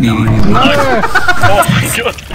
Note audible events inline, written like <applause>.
<laughs> Oh my god.